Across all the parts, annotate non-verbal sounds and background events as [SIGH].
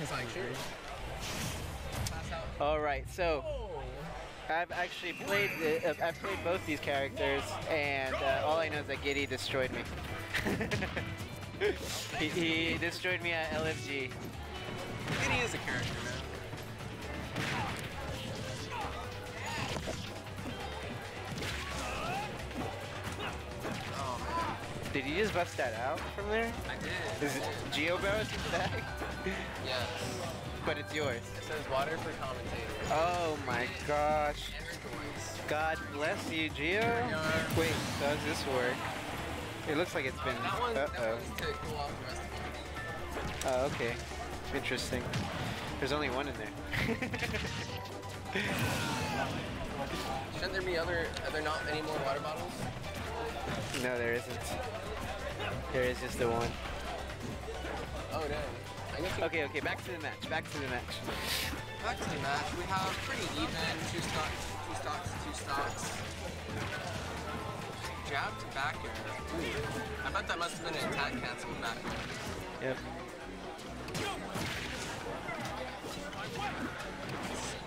it's like. Pass. All right, so. I've actually played. Uh, I've played both these characters, and uh, all I know is that Gidy destroyed me. [LAUGHS] he, he destroyed me at LFG. Gidy is a character, man. Oh man, Did you just bust that out from there? I did. Is it GeoBo's back? Yes. but it's yours. It says water for commentators. Oh my gosh. God bless you, Geo. Wait, does this work? It looks like it's been. That one, Uh one's oh. to cool off the rest of them. Oh, okay. Interesting. There's only one in there. [LAUGHS] Shouldn't there be other, are there not any more water bottles? no, there isn't. There is just the one. Oh damn. I guess you Okay, okay, back to the match. Back to the match. Back to the match. We have pretty even. Two stocks, two stocks, two stocks. Jab to back air. I bet that must have been an attack cancel back air. Yep.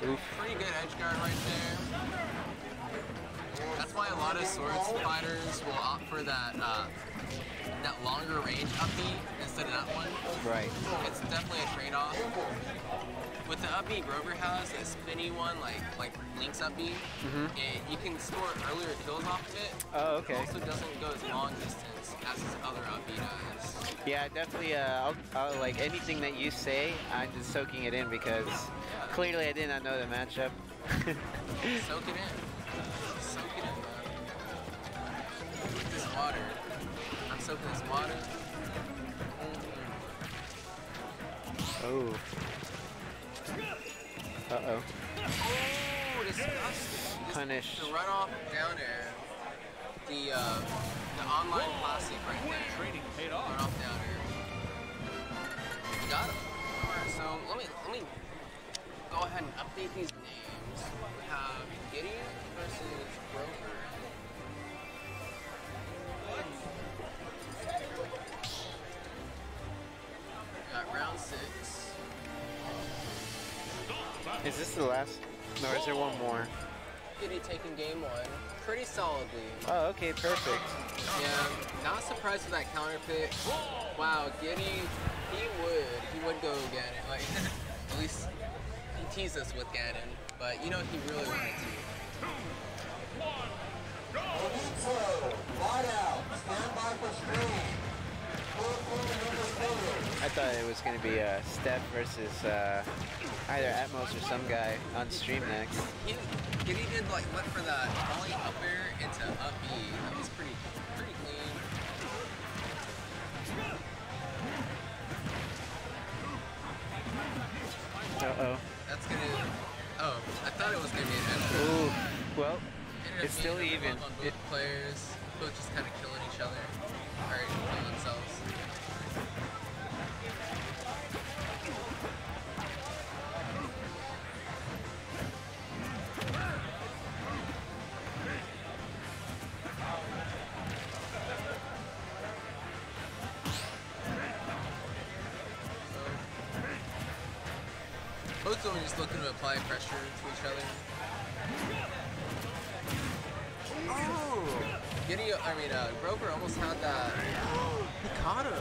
Oof. Pretty good edge guard right there. That's why a lot of swords fighters will opt for that uh, that longer range up B instead of that one. Right. It's definitely a trade-off. With the up B Grover has, a spinny one like like Link's up B, it, you can score earlier kills off of it. Oh, It okay. also doesn't go as long distance as his other up B does. Yeah, definitely. Uh, I'll, I'll, like anything that you say, I'm just soaking it in because clearly I did not know the matchup. [LAUGHS] Soak it in. I'm soaking this water. oh. Uh oh. Oh, disgusting. Punish. The runoff down air. The uh, the online classic right there. Training paid off. Runoff down air. You got him. Alright, so let me let me go ahead and update these names. We have Gideon versus Grover. Round six. Is this the last? No, is there one more? Gidy taking game one pretty solidly. Oh, okay, perfect. Yeah, not surprised with that counter pick. Wow, Gidy, he would, he would go Ganon. Like, [LAUGHS] at least he teased us with Ganon, but you know he really wanted to. Two, one, Wide out. Stand by for screen. I thought it was going to be uh, Steph versus uh, either Atmos or some guy on stream next. Did like went for that volley up air into up B. That was pretty, pretty clean. Uh oh. That's gonna. Oh, I thought it was gonna be an end. Ooh. Well, It's still even. both It- players, both just kind of killing each other, or killing Both of them just looking to apply pressure to each other. Oh! Gidy, I mean, uh, Grover almost had that. He caught him.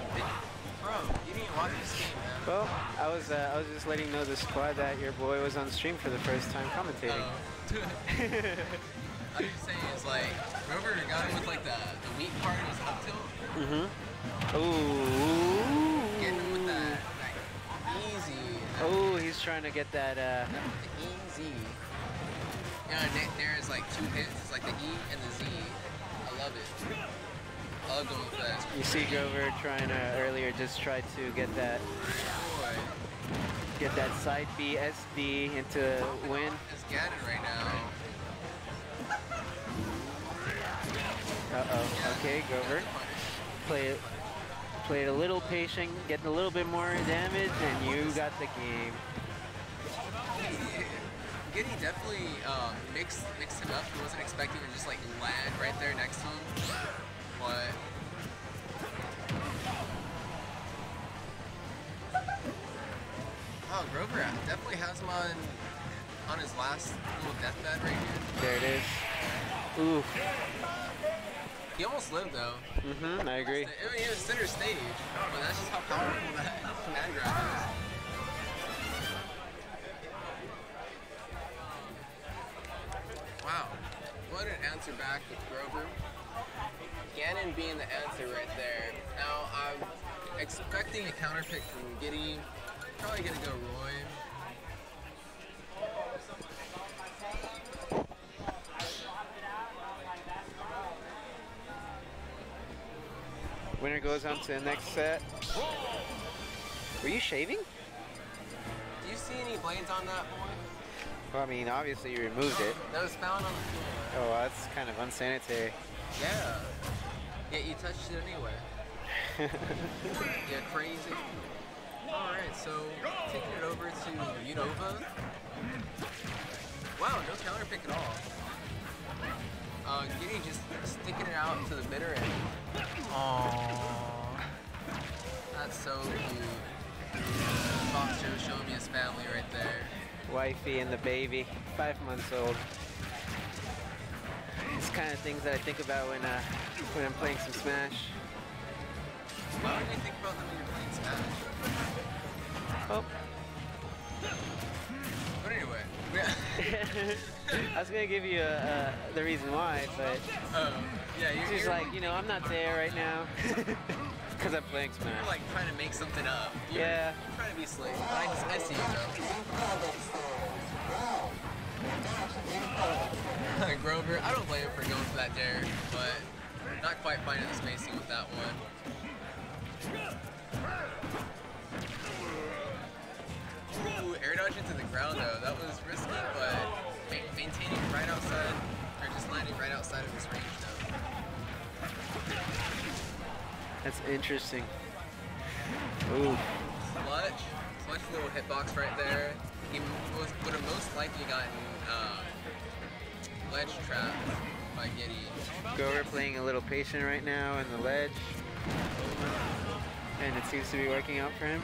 Bro, you didn't watch this game, man. well, I was uh, I was just letting know the squad that your boy was on stream for the first time commentating. Oh. [LAUGHS] I'm just saying, it's like, Grover got him with like the, the weak part of his up tilt. Mm-hmm. Ooh. Getting him with that, that easy. Oh, he's trying to get that. Uh, The easy. You know, there is like two hits. It's like the E and the Z. I love it. I love going with that. you see Grover trying to earlier just try to get that get that side B SD into win. Ganon right now. Uh oh. Okay, Grover. Play it. Play it a little patient, getting a little bit more damage, and you got the game. Gidy definitely um, mixed mixed him up. He wasn't expecting to just like land right there next to him. But Oh, Grover definitely has him on on his last little deathbed right here. There it is. Ooh. He almost lived though. Mm-hmm, I agree. I mean, he was center stage, but that's just how powerful that command grab is. Wow, what an answer back with Grover. Ganon being the answer right there. Now, I'm expecting a counter pick from Gidy. Probably gonna go Roy. Winner goes on to the next set. Were you shaving? Do you see any blades on that boy? Well, I mean, obviously you removed it. That was found on the floor. Oh, that's kind of unsanitary. Yeah. Yet you touched it anyway. [LAUGHS] Yeah, crazy. Alright, so taking it over to Unova. Wow, no counter pick at all. Uh, Gidy just sticking it out to the bitter end. Aww. That's so cute. Fox Joe showing me his family right there. Wifey and the baby, five months old. It's kind of things that I think about when uh, when I'm playing some Smash. Why would you think about them when you're playing Smash? Oh, [LAUGHS] I was gonna give you uh, uh, the reason why, but um, yeah, you're, she's you're like, you know, I'm not there right now [LAUGHS] because I'm playing You're like trying to make something up. You're, Yeah. You're trying to be slick. I, just, I see you though. [LAUGHS] Grover, I don't blame him for going for that dare, but not quite finding the spacing with that one. Ooh, air dodge into the ground though. That was risky, but maintaining right outside, or just landing right outside of his range though. That's interesting. Ooh, Clutch, clutch little hitbox right there. He was, would have most likely gotten um, ledge trapped by Gidy. Grover playing a little patient right now in the ledge, and it seems to be working out for him.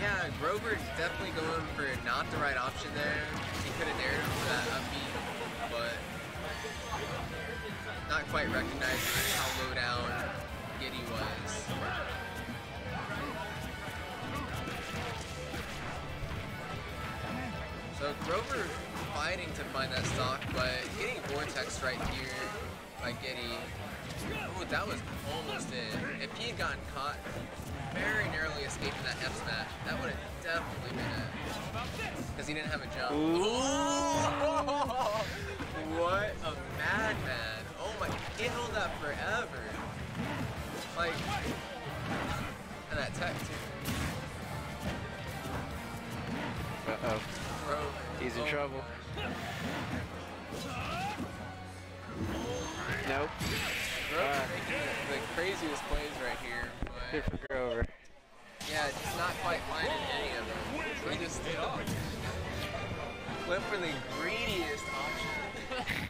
Yeah, Grover definitely going for not the right option there. He could have dared him for that up B, but not quite recognizing how low down Gidy was. So Grover fighting to find that stock, but getting Vortex right here by Gidy. Oh, that was almost it. If he had gotten caught very narrowly escaping that F smash, that would have definitely been it. Because he didn't have a jump. Ooh. [LAUGHS] What a madman. Oh my, he held that forever. Like, and that tech too. Uh-oh. Bro. He's in oh trouble. Nope. Bro, making the, the craziest plays right here. Good for Grover. yeah, just not quite finding any of them. He just went for the greediest option. [LAUGHS]